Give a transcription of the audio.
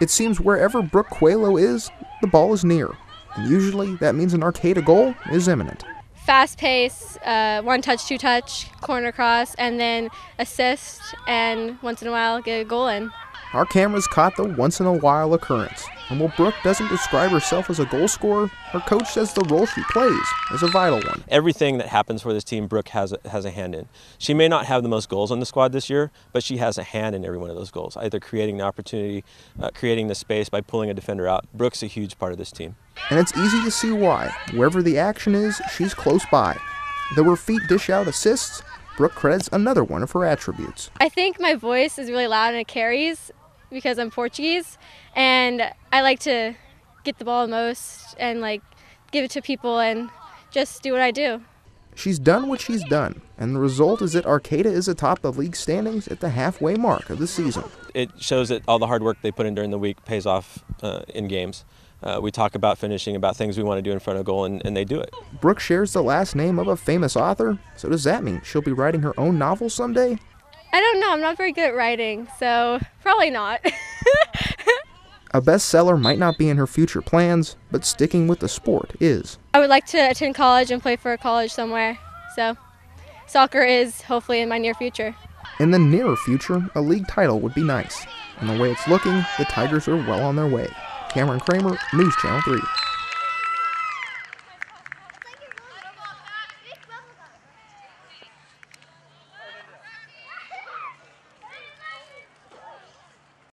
It seems wherever Brooke Coelho is, the ball is near, and usually that means an Arcata goal is imminent. Fast pace, uh, one touch, two touch, corner cross, and then assist, and once in a while get a goal in. Our cameras caught the once in a while occurrence, and while Brooke doesn't describe herself as a goal scorer, her coach says the role she plays is a vital one. Everything that happens for this team, Brooke has a, has a hand in. She may not have the most goals on the squad this year, but she has a hand in every one of those goals, either creating the opportunity, uh, creating the space by pulling a defender out. Brooke's a huge part of this team. And it's easy to see why. Wherever the action is, she's close by. Though her feet dish out assists, Brooke credits another one of her attributes. I think my voice is really loud and it carries because I'm Portuguese, and I like to get the ball most and like give it to people and just do what I do. She's done what she's done, and the result is that Arcata is atop the league standings at the halfway mark of the season. It shows that all the hard work they put in during the week pays off uh, in games. Uh, we talk about finishing, about things we want to do in front of goal, and, and they do it. Brooke shares the last name of a famous author, so does that mean she'll be writing her own novel someday? I don't know. I'm not very good at writing, so probably not. a bestseller might not be in her future plans, but sticking with the sport is. I would like to attend college and play for a college somewhere, so soccer is hopefully in my near future. In the nearer future, a league title would be nice. And the way it's looking, the Tigers are well on their way. Cameron Cramer, News Channel 3.